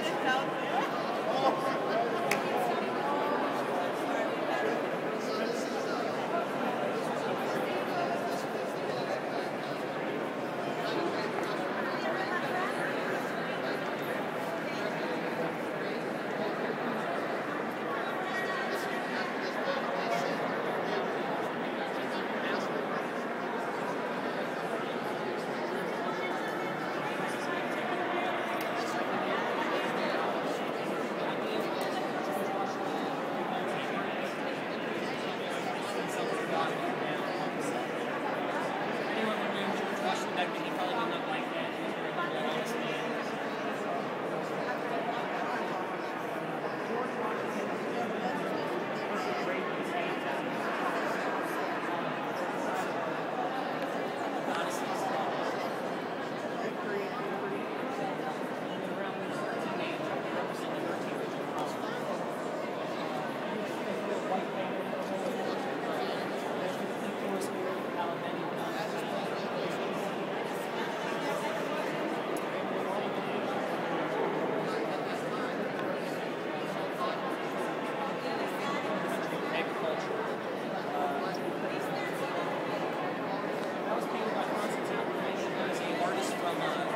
Yeah. on that.